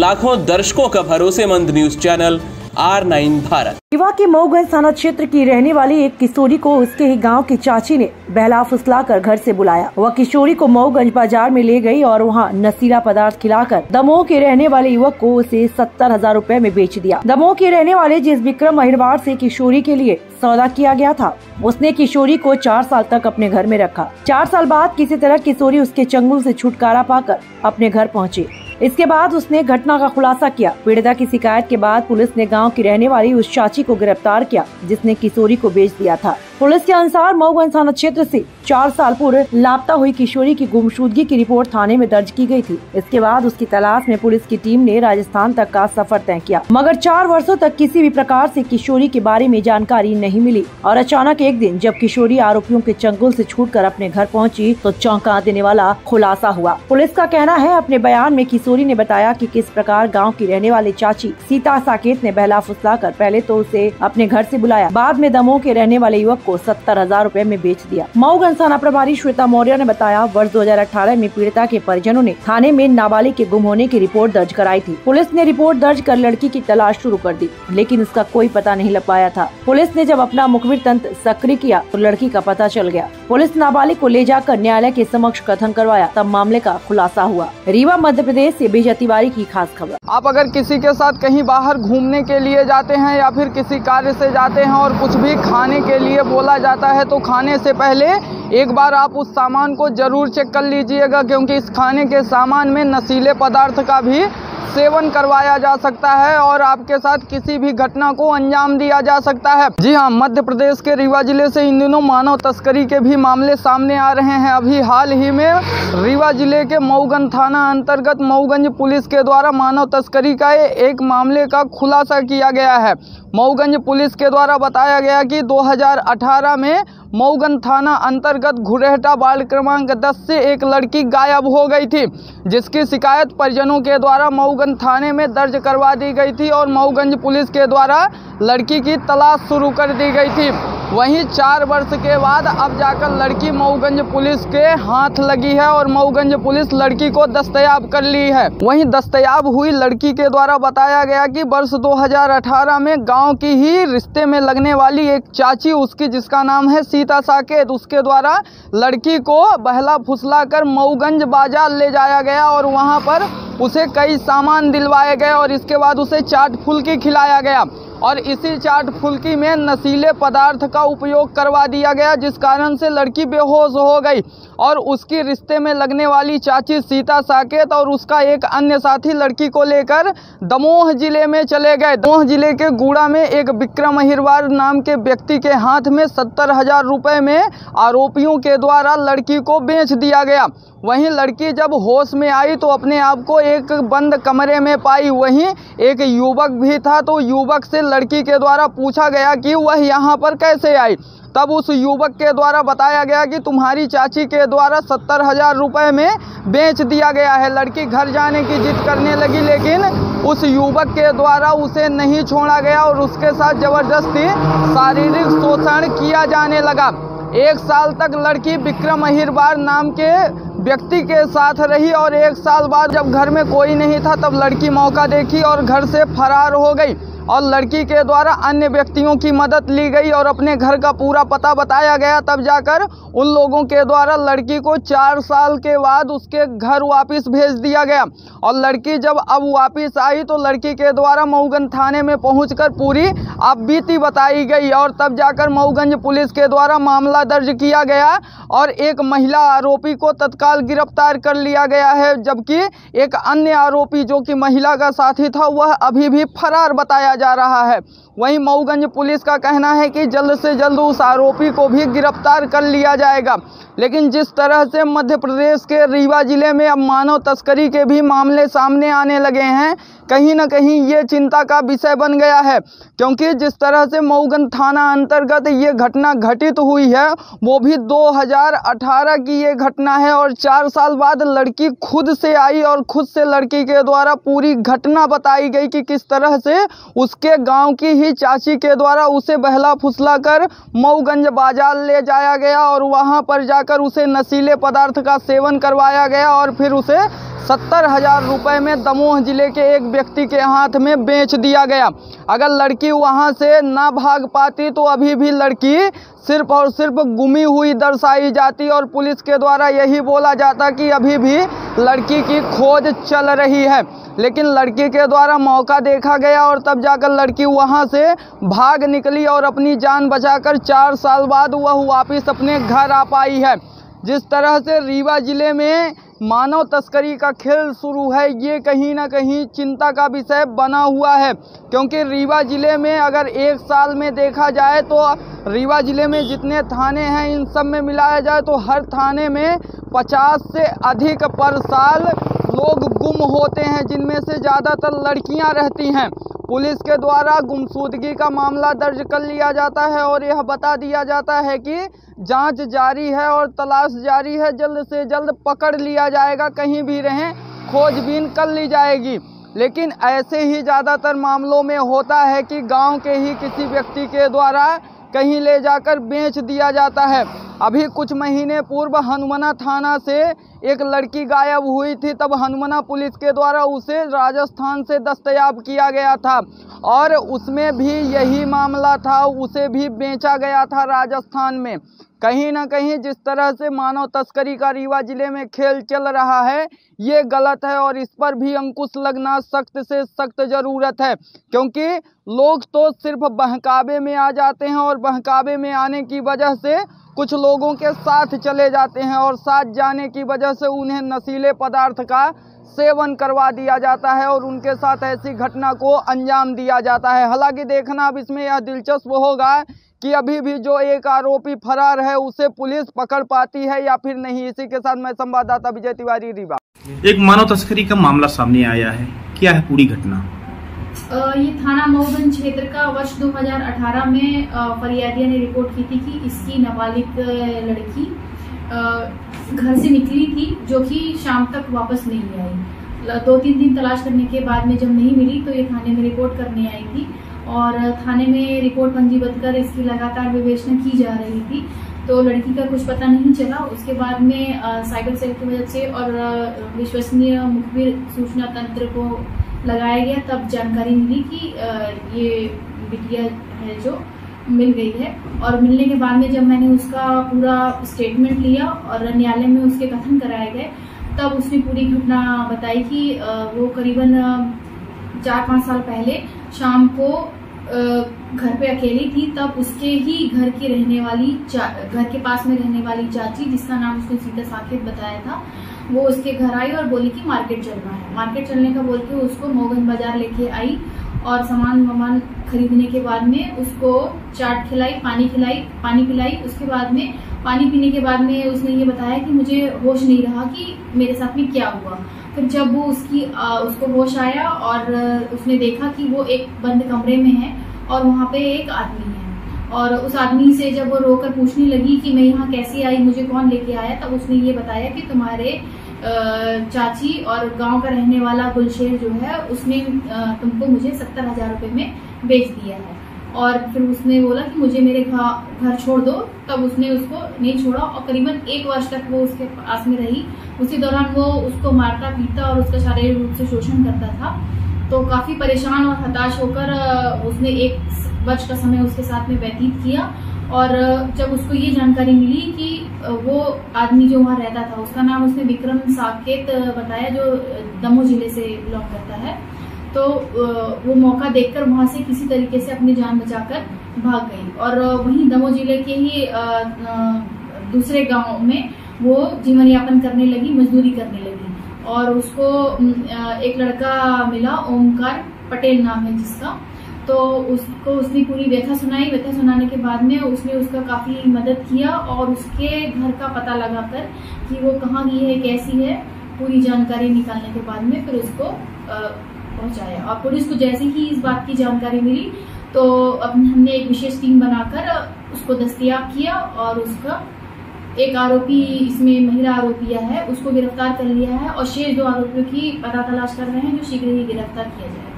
लाखों दर्शकों का भरोसेमंद news channel R nine Bharat. युवा के मऊगंज थाना क्षेत्र की रहने वाली एक किशोरी को उसके ही गाँव की चाची ने बहला फुसलाकर घर से बुलाया। वह किशोरी को मऊगंज बाज़ार में ले गई और वहाँ नशीला पदार्थ खिलाकर दमोह के रहने वाले युवक को उसे सत्तर हज़ार रूपए में बेच दिया। दमोह के रहने वाले जिस विक्रम अहिरवार से किशोरी के लिए सौदा किया गया था। उसने किशोरी को चार साल तक अपने घर में रखा। चार साल बाद किसी तरह किशोरी उसके चंगुल से छुटकारा पाकर अपने घर पहुँची। इसके बाद उसने घटना का खुलासा किया। पीड़िता की शिकायत के बाद पुलिस ने गाँव की रहने वाली उस चाची को गिरफ़्तार किया, जिसने किशोरी को बेच दिया था। पुलिस के अनुसार मऊगंज थाना क्षेत्र से चार साल पूर्व लापता हुई किशोरी की गुमशुदगी की रिपोर्ट थाने में दर्ज की गई थी। इसके बाद उसकी तलाश में पुलिस की टीम ने राजस्थान तक का सफ़र तय किया। मगर चार वर्षों तक किसी भी प्रकार से किशोरी के बारे में जानकारी नहीं मिली और अचानक एक दिन जब किशोरी आरोपियों के चंगुल से छूटकर अपने घर पहुँची तो चौंका देने वाला खुलासा हुआ। पुलिस का कहना है, अपने बयान में किशोरी ने बताया कि किस प्रकार गाँव की रहने वाली चाची सीता साकेत ने बहला फुसलाकर पहले तो उसे अपने घर ऐसी बुलाया, बाद में दमोह के रहने वाले युवक को सत्तर हज़ार रूपए में बेच दिया। मऊगंज थाना प्रभारी श्वेता मौर्य ने बताया, वर्ष 2018 में पीड़िता के परिजनों ने थाने में नाबालिग के गुम होने की रिपोर्ट दर्ज कराई थी। पुलिस ने रिपोर्ट दर्ज कर लड़की की तलाश शुरू कर दी, लेकिन उसका कोई पता नहीं लग पाया था। पुलिस ने जब अपना मुखबिर तंत्र सक्रिय किया तो लड़की का पता चल गया। पुलिस नाबालिग को ले जाकर न्यायालय के समक्ष कथन करवाया, तब मामले का खुलासा हुआ। रीवा, मध्य प्रदेश ऐसी बीजा तिवारी की खास खबर। आप अगर किसी के साथ कहीं बाहर घूमने के लिए जाते हैं या फिर किसी कार्य से जाते हैं और कुछ भी खाने के लिए बोला जाता है तो खाने से पहले एक बार आप उस सामान को ज़रूर चेक कर लीजिएगा, क्योंकि इस खाने के सामान में नशीले पदार्थ का भी सेवन करवाया जा सकता है और आपके साथ किसी भी घटना को अंजाम दिया जा सकता है। जी हाँ मध्य प्रदेश के रीवा ज़िले से इन दिनों मानव तस्करी के भी मामले सामने आ रहे हैं। अभी हाल ही में रीवा ज़िले के मऊगंज थाना अंतर्गत मऊगंज पुलिस के द्वारा मानव तस्करी का एक मामले का खुलासा किया गया है। मऊगंज पुलिस के द्वारा बताया गया कि 2018 में मऊगंज थाना अंतर्गत घुरेहटा वार्ड क्रमांक 10 से एक लड़की गायब हो गई थी, जिसकी शिकायत परिजनों के द्वारा मऊगंज थाने में दर्ज करवा दी गई थी और मऊगंज पुलिस के द्वारा लड़की की तलाश शुरू कर दी गई थी। वहीं चार वर्ष के बाद अब जाकर लड़की मऊगंज पुलिस के हाथ लगी है और मऊगंज पुलिस लड़की को दस्तयाब कर ली है। वहीं दस्तयाब हुई लड़की के द्वारा बताया गया कि वर्ष 2018 में गाँव की ही रिश्ते में लगने वाली एक चाची उसकी, जिसका नाम है सीता साकेत, उसके द्वारा लड़की को बहला फुसला कर मऊगंज बाज़ार ले जाया गया और वहाँ पर उसे कई सामान दिलवाए गए और इसके बाद उसे चाट फुल्की खिलाया गया। और इसी चाट फुल्की में नशीले पदार्थ का उपयोग करवा दिया गया, जिस कारण से लड़की बेहोश हो गई। और उसकी रिश्ते में लगने वाली चाची सीता साकेत और उसका एक अन्य साथी लड़की को लेकर दमोह ज़िले में चले गए। दमोह ज़िले के गुड़ा में एक विक्रम अहिरवार नाम के व्यक्ति के हाथ में सत्तर हज़ार रुपये में आरोपियों के द्वारा लड़की को बेच दिया गया। वहीं लड़की जब होश में आई तो अपने आप को एक बंद कमरे में पाई। वहीं एक युवक भी था तो युवक से लड़की के द्वारा पूछा गया कि वह यहाँ पर कैसे आई? तब उस युवक के द्वारा बताया गया कि तुम्हारी चाची के द्वारा सत्तर हज़ार रुपये में बेच दिया गया है। लड़की घर जाने की जिद करने लगी, लेकिन उस युवक के द्वारा उसे नहीं छोड़ा गया और उसके साथ ज़बरदस्ती शारीरिक शोषण किया जाने लगा। एक साल तक लड़की विक्रम अहिरवार नाम के व्यक्ति के साथ रही और एक साल बाद जब घर में कोई नहीं था, तब लड़की मौका देखी और घर से फरार हो गई। और लड़की के द्वारा अन्य व्यक्तियों की मदद ली गई और अपने घर का पूरा पता बताया गया, तब जाकर उन लोगों के द्वारा लड़की को चार साल के बाद उसके घर वापस भेज दिया गया। और लड़की जब अब वापस आई तो लड़की के द्वारा मऊगंज थाने में पहुंचकर पूरी अब बीती बताई गई और तब जाकर मऊगंज पुलिस के द्वारा मामला दर्ज किया गया और एक महिला आरोपी को तत्काल गिरफ़्तार कर लिया गया है, जबकि एक अन्य आरोपी जो कि महिला का साथी था, वह अभी भी फरार बताया जा रहा है। वहीं मऊगंज पुलिस का कहना है कि जल्द से जल्द उस आरोपी को भी गिरफ़्तार कर लिया जाएगा। लेकिन जिस तरह से मध्य प्रदेश के रीवा ज़िले में अब मानव तस्करी के भी मामले सामने आने लगे हैं कहीं ना कहीं ये चिंता का विषय बन गया है, क्योंकि जिस तरह से मऊगंज थाना अंतर्गत ये घटना घटित हुई है, वो भी 2018 की ये घटना है और चार साल बाद लड़की खुद से आई और खुद से लड़की के द्वारा पूरी घटना बताई गई कि किस तरह से उसके गाँव की ही चाची के द्वारा उसे बहला फुसला कर मऊगंज बाज़ार ले जाया गया और वहाँ पर जाकर उसे नशीले पदार्थ का सेवन करवाया गया और फिर उसे सत्तर हज़ार रुपये में दमोह ज़िले के एक व्यक्ति के हाथ में बेच दिया गया। अगर लड़की वहाँ से ना भाग पाती तो अभी भी लड़की सिर्फ़ और सिर्फ़ गुमी हुई दर्शाई जाती और पुलिस के द्वारा यही बोला जाता कि अभी भी लड़की की खोज चल रही है। लेकिन लड़की के द्वारा मौका देखा गया और तब जाकर लड़की वहाँ से भाग निकली और अपनी जान बचाकर चार साल बाद वह वापस अपने घर आ पाई है। जिस तरह से रीवा ज़िले में मानव तस्करी का खेल शुरू है, ये कहीं ना कहीं चिंता का विषय बना हुआ है। क्योंकि रीवा ज़िले में अगर एक साल में देखा जाए तो रीवा ज़िले में जितने थाने हैं, इन सब में मिलाया जाए तो हर थाने में 50 से अधिक पर साल लोग गुम होते हैं, जिनमें से ज़्यादातर लड़कियाँ रहती हैं। पुलिस के द्वारा गुमशुदगी का मामला दर्ज कर लिया जाता है और यह बता दिया जाता है कि जाँच जारी है और तलाश जारी है। जल्द से जल्द पकड़ लिया जाएगा, कहीं भी रहें, खोजबीन कर ली जाएगी। लेकिन ऐसे ही ज़्यादातर मामलों में होता है कि गाँव के ही किसी व्यक्ति के द्वारा कहीं ले जाकर बेच दिया जाता है। अभी कुछ महीने पूर्व हनुमना थाना से एक लड़की गायब हुई थी, तब हनुमना पुलिस के द्वारा उसे राजस्थान से दस्तयाब किया गया था और उसमें भी यही मामला था, उसे भी बेचा गया था राजस्थान में। कहीं ना कहीं जिस तरह से मानव तस्करी का रीवा ज़िले में खेल चल रहा है, ये गलत है और इस पर भी अंकुश लगना सख्त से सख्त ज़रूरत है, क्योंकि लोग तो सिर्फ़ बहकावे में आ जाते हैं और बहकावे में आने की वजह से कुछ लोगों के साथ चले जाते हैं और साथ जाने की वजह से उन्हें नशीले पदार्थ का सेवन करवा दिया जाता है और उनके साथ ऐसी घटना को अंजाम दिया जाता है। हालाँकि देखना अब इसमें यह दिलचस्प होगा कि अभी भी जो एक आरोपी फरार है, उसे पुलिस पकड़ पाती है या फिर नहीं। इसी के साथ मैं संवाददाता विजय तिवारी, रीवा। एक मानव तस्करी का मामला सामने आया है। क्या है पूरी घटना? ये थाना मऊगंज क्षेत्र का वर्ष 2018 में फरियादिया ने रिपोर्ट की थी कि इसकी नाबालिग लड़की घर से निकली थी, जो कि शाम तक वापस नहीं आई। दो तीन दिन तलाश करने के बाद में जब नहीं मिली तो ये थाने में रिपोर्ट करने आई थी और थाने में रिपोर्ट पंजीबद्ध कर इसकी लगातार विवेचना की जा रही थी। तो लड़की का कुछ पता नहीं चला। उसके बाद में साइबर सेल की वजह से और विश्वसनीय मुखबिर सूचना तंत्र को लगाया गया, तब जानकारी मिली कि ये बिटिया है जो, मिल गई है। और मिलने के बाद में जब मैंने उसका पूरा स्टेटमेंट लिया और न्यायालय में उसके कथन कराए गए, तब उसने पूरी घटना बताई कि वो करीबन चार पाँच साल पहले शाम को घर पे अकेली थी, तब उसके ही घर की रहने वाली घर के पास में रहने वाली चाची, जिसका नाम उसने सीधा साकेत बताया था वो उसके घर आई और बोली कि मार्केट चलना है। मार्केट चलने का बोल के उसको मोगन बाज़ार लेके आई और सामान वामान खरीदने के बाद में उसको चाट खिलाई पानी खिलाई पानी पिलाई। उसके बाद में पानी पीने के बाद में उसने ये बताया कि मुझे होश नहीं रहा कि मेरे साथ में क्या हुआ। फिर जब वो उसकी आ, उसको होश आया और उसने देखा कि वो एक बंद कमरे में है और वहाँ पे एक आदमी है। और उस आदमी से जब वो रोकर पूछने लगी कि मैं यहाँ कैसे आई, मुझे कौन लेके आया, तब उसने ये बताया कि तुम्हारे चाची और गाँव का रहने वाला गुलशेर जो है, उसने तुमको मुझे सत्तर हज़ार रुपए में बेच दिया है। और फिर उसने बोला कि मुझे मेरे घर छोड़ दो। तब उसने उसको नहीं छोड़ा और करीबन एक वर्ष तक वो उसके पास में रही। उसी दौरान वो उसको मारता पीता और उसका शारीरिक रूप से शोषण करता था। तो काफ़ी परेशान और हताश होकर उसने एक वर्ष का समय उसके साथ में व्यतीत किया और जब उसको ये जानकारी मिली कि वो आदमी जो वहाँ रहता था, उसका नाम उसने विक्रम साकेत बताया जो दमोह ज़िले से बिलोंग करता है तो वो मौका देखकर वहाँ से किसी तरीके से अपनी जान बचाकर भाग गई और वहीं दमोह ज़िले के ही दूसरे गाँव में वो जीवन यापन करने लगी, मजदूरी करने लगी और उसको एक लड़का मिला, ओमकार पटेल नाम है जिसका। तो उसको, उसने पूरी व्यथा सुनाई। व्यथा सुनाने के बाद में उसने उसका काफ़ी मदद किया और उसके घर का पता लगाकर कि वो कहाँ गई है, कैसी है, पूरी जानकारी निकालने के बाद में फिर उसको पहुँचाया। और पुलिस को जैसे ही इस बात की जानकारी मिली तो हमने एक विशेष टीम बनाकर उसको दस्तियाब किया और उसका एक आरोपी इसमें महिला आरोपिया है, उसको गिरफ़्तार कर लिया है और शेष दो आरोपियों की पता तलाश कर रहे हैं जो शीघ्र ही गिरफ़्तार किया जाएगा।